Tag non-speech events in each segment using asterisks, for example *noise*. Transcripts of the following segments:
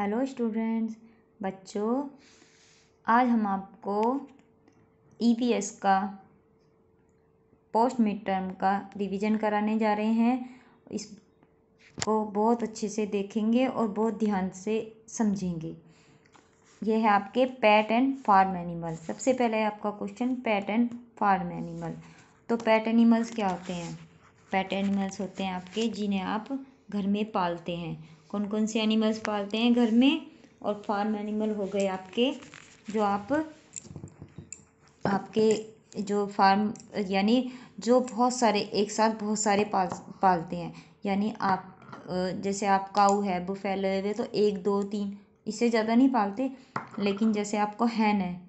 Hello students, बच्चों, आज हम आपको ईवीएस का पोस्ट मिड टर्म का रिवीजन कराने जा रहे हैं। इसको बहुत अच्छे से देखेंगे और बहुत ध्यान से समझेंगे। यह है आपके पैट एंड फार्म एनिमल सबसे पहले आपका question pet and farm animal तो पैट एनिमल्स क्या होते हैं? पैट एनिमल्स होते हैं आपके जिन्हें आप घर में पालते हैं। कौन कौन से एनिमल्स पालते हैं घर में और फार्म एनिमल हो गए आपके, जो आप, आपके जो फार्म यानी जो बहुत सारे, एक साथ बहुत सारे पाल, पालते हैं। यानी आप, जैसे आप काऊ है वो बुफेलो है तो एक, दो, तीन, इससे ज़्यादा नहीं पालते, लेकिन जैसे आपको हैन है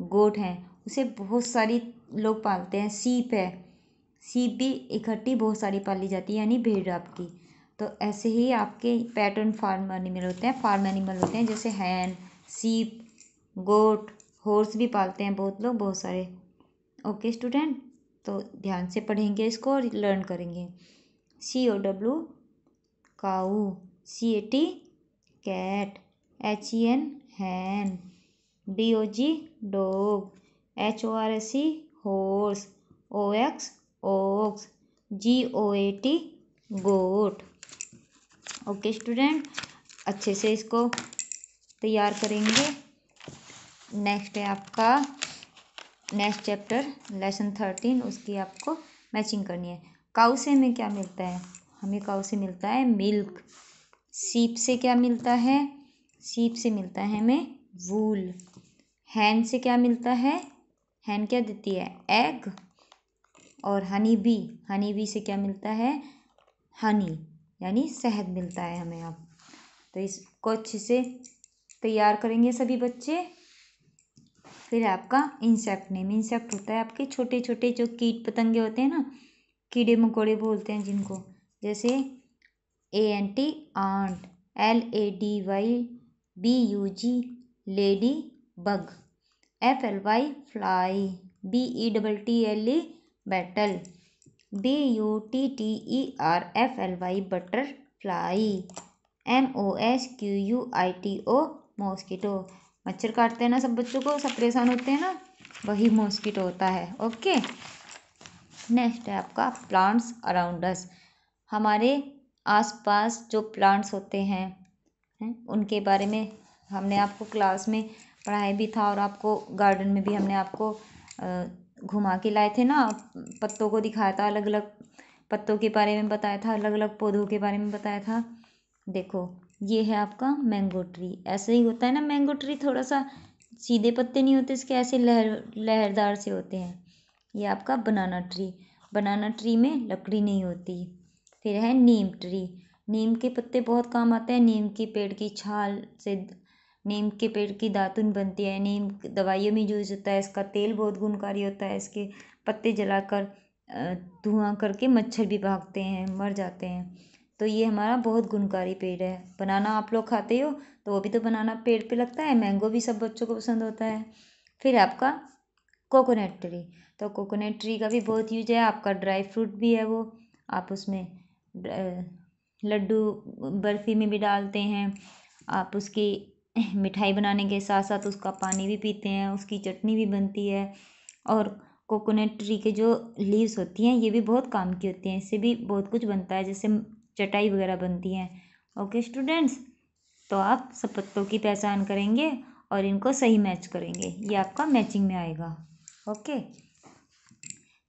गोट है, उसे बहुत सारी लोग पालते हैं सीप है। सीप भी इकट्ठी बहुत सारी पाली जाती है, यानी भेड़ आपकी। तो ऐसे ही आपके पैटर्न फार्म एनिमल होते हैं फार्म एनिमल होते हैं, जैसे हैन सीप गोट हॉर्स भी पालते हैं बहुत लोग, बहुत सारे। ओके स्टूडेंट तो ध्यान से पढ़ेंगे इसको और लर्न करेंगे। C O W cow C A T cat H E N hen D O G dog H O R S C horse O X ox G O A T goat okay student, अच्छे से इसको तैयार करेंगे। Next है आपका, next chapter, lesson thirteen, उसकी आपको matching करनी है। काउ से हमें क्या मिलता है? हमें काउ से मिलता है मिल्क। सीप से क्या मिलता है? सीप से मिलता है हमें वूल। हैन से क्या मिलता है? हैन क्या देती है? एग। और हनी बी। हनी बी से क्या मिलता है? हनी। यानी शहद मिलता है हमें अब। तो इसको अच्छे से तैयार करेंगे सभी बच्चे। फिर आपका इंसेक्ट नेम इंसेक्ट होता है आपके छोटे छोटे जो कीट पतंगे होते हैं ना, कीड़े मकोड़े बोलते हैं जिनको, जैसे A N T ant L A D Y B U G lady bug F L Y fly B E double T L E beetle B U T T E R F L Y butterfly M O S Q U I T O mosquito मच्छर काटते हैं ना सब बच्चों को, सब परेशान होते हैं ना, वही मॉस्किटो होता है। ओके नेक्स्ट है आपका प्लांट्स अराउंड अस हमारे आसपास जो प्लांट्स होते हैं हैं, उनके बारे में हमने आपको क्लास में पढ़ाया भी था और आपको गार्डन में भी हमने आपको घुमा के लाए थे ना, पत्तों को दिखाया था अलग अलग पत्तों के बारे में बताया था अलग अलग पौधों के बारे में बताया था। देखो, ये है आपका मैंगो ट्री ऐसे ही होता है ना मैंगो ट्री थोड़ा सा सीधे पत्ते नहीं होते, इसके ऐसे लहर, लहरदार से होते हैं। ये आपका बनाना ट्री बनाना ट्री में लकड़ी नहीं होती। फिर है नीम ट्री नीम के पत्ते बहुत काम आते हैं, नीम के पेड़ की छाल से नीम के पेड़ की दातुन बनती है। नीम दवाइयों में यूज़ होता है, इसका तेल बहुत गुणकारी होता है, इसके पत्ते जलाकर धुआँ करके मच्छर भी भागते हैं, मर जाते हैं। तो ये हमारा बहुत गुणकारी पेड़ है। बनाना आप लोग खाते हो तो वो भी तो बनाना पेड़ पे लगता है, मैंगो भी सब बच्चों को पसंद होता है। फिर आपका कोकोनट ट्री। तो कोकोनट ट्री का भी बहुत यूज़ है, आपका ड्राई फ्रूट भी है वो, आप उसमें लड्डू बर्फ़ी में भी डालते हैं, आप उसकी *laughs* मिठाई बनाने के साथ साथ उसका पानी भी पीते हैं, उसकी चटनी भी बनती है और कोकोनट ट्री के जो लीव्स होती हैं, ये भी बहुत काम की होती हैं। इससे भी बहुत कुछ बनता है, जैसे चटाई वगैरह बनती हैं। ओके स्टूडेंट्स तो आप सब पत्तों की पहचान करेंगे और इनको सही मैच करेंगे। ये आपका मैचिंग में आएगा। Okay.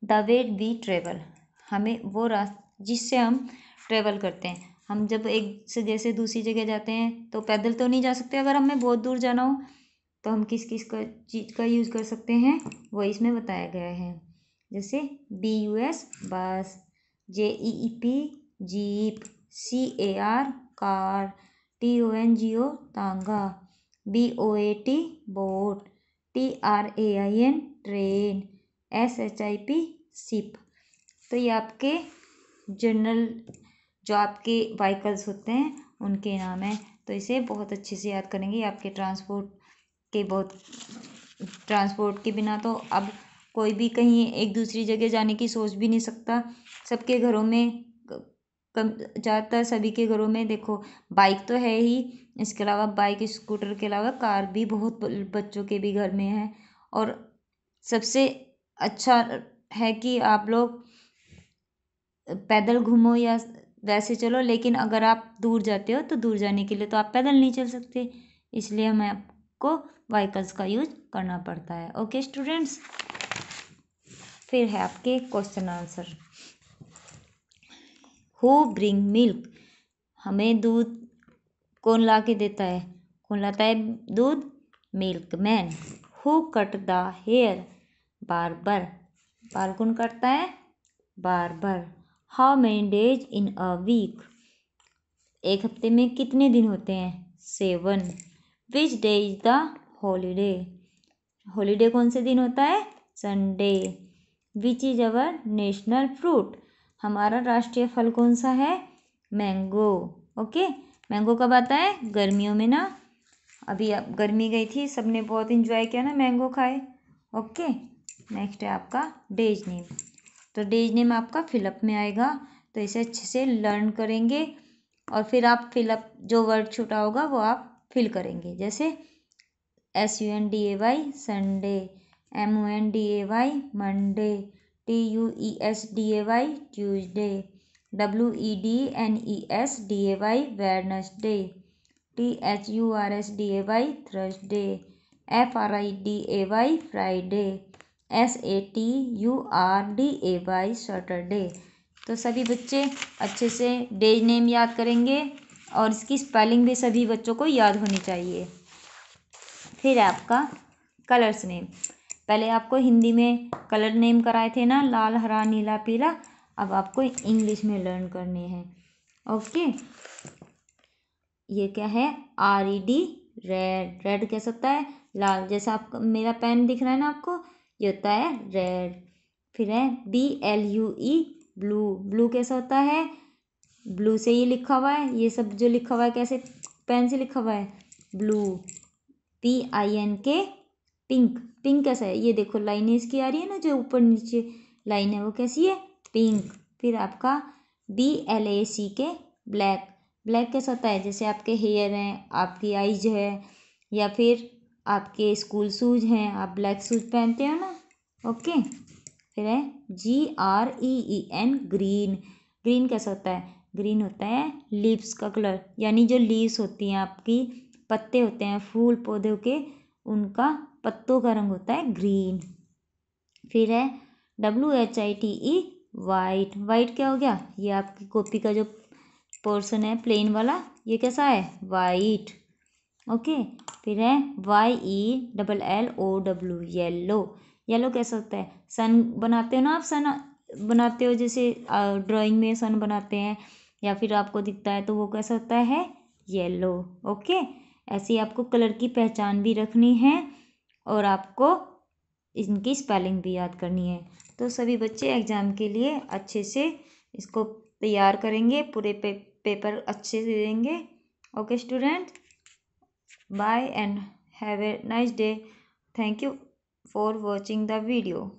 The way we travel. हमें वो रास्ता जिससे हम ट्रेवल करते हैं। हम जब एक से जैसे दूसरी जगह जाते हैं तो पैदल तो नहीं जा सकते अगर हमें बहुत दूर जाना हो तो हम किस किस का चीज़ का यूज़ कर सकते हैं, वो इसमें बताया गया है। जैसे B U S bus J E E P jeep C A R car T O N G O tonga B O A T boat T R A I N train S H I P ship. तो ये आपके general जो आपके vehicles होते हैं, उनके नाम हैं। तो इसे बहुत अच्छे से याद करेंगे। आपके ट्रांसपोर्ट के बहुत ट्रांसपोर्ट के बिना तो अब कोई भी कहीं एक दूसरी जगह जाने की सोच भी नहीं सकता। सबके घरों में, कम, ज़्यादातर सभी के घरों में देखो बाइक तो है ही। इसके अलावा बाइक स्कूटर के अलावा कार भी बहुत बच्चों के भी घर में है। और सबसे अच्छा है कि आप लोग, पैदल घूमो या वैसे चलो, लेकिन अगर आप दूर जाते हो तो दूर जाने के लिए तो आप पैदल नहीं चल सकते। इसलिए हमें आपको व्हीकल्स का यूज़ करना पड़ता है। ओके स्टूडेंट्स, फिर है आपके question answer. Who bring milk हमें दूध कौन ला के देता है? कौन लाता है दूध? Milkman who cut the hair barber बाल कौन कटता है? Barber how many days in a week एक हफ़्ते में कितने दिन होते हैं? Seven. Which day is the holiday holiday कौन से दिन होता है? Sunday which is our national fruit हमारा राष्ट्रीय फल कौन सा है? मैंगो ओके मैंगो कब आता है? गर्मियों में ना। अभी अब गर्मी गई थी, सबने बहुत इंजॉय किया ना मैंगो खाए। ओके नेक्स्ट है आपका डेज़ नेम तो डेज़ नेम आपका फिलअप में आएगा। तो इसे अच्छे से लर्न करेंगे और फिर आप फिलअप जो वर्ड छूटा होगा वो आप फिल करेंगे। जैसे S U N D A Y Sunday M O N D A Y Monday T U E S D A Y Tuesday W E D N E S D A Y Wednesday T H U R S D A Y Thursday F R I D A Y Friday S A T U R D A Y Saturday तो सभी बच्चे अच्छे से days name याद करेंगे और इसकी spelling भी सभी बच्चों को याद होनी चाहिए। फिर आपका कलर्स नेम पहले आपको हिंदी में कलर नेम कराए थे ना, लाल, हरा, नीला, पीला। अब आपको इंग्लिश में लर्न करने हैं। ओके ये क्या है? R E D red red कैसा होता है। लाल, जैसा आपका मेरा पेन दिख रहा है ना आपको ये होता है रेड फिर है B L U E blue blue कैसा होता है? ब्लू से ये लिखा हुआ है, ये सब जो लिखा हुआ है कैसे? पेन से लिखा हुआ है blue P I N K pink pink कैसा है? ये देखो लाइनें इसकी आ रही है ना, जो ऊपर नीचे लाइन है, वो कैसी है? पिंक फिर आपका बी एल ए सी के ब्लैक ब्लैक कैसा होता है? जैसे आपके हेयर हैं, आपकी आईज है, या फिर आपके स्कूल शूज़ हैं, आप ब्लैक शूज़ पहनते हो ना? ओके, फिर है G R E E N, green. Green कैसा होता है? ग्रीन होता है लीव्स का कलर, यानी जो लीव्स होती हैं, आपकी पत्ते होते हैं, फूल पौधों के उनका पत्तों का रंग होता है ग्रीन। फिर है W H I T E, white. White क्या हो गया? ये आपकी कॉपी का जो पोर्सन है, प्लेन वाला, ये कैसा है? वाइट। ओके फिर है Y E double L O W yellow yellow कैसा होता है? सन बनाते हो ना आप? सन बनाते हो जैसे ड्राइंग में सन बनाते हैं या फिर आपको दिखता है तो वो कैसा होता है? येलो ओके ऐसे ही आपको कलर की पहचान भी रखनी है और आपको इनकी स्पेलिंग भी याद करनी है। तो सभी बच्चे एग्ज़ाम के लिए अच्छे से इसको तैयार करेंगे पूरे पे, पेपर अच्छे से देंगे। Okay student bye and have a nice day. Thank you for watching the video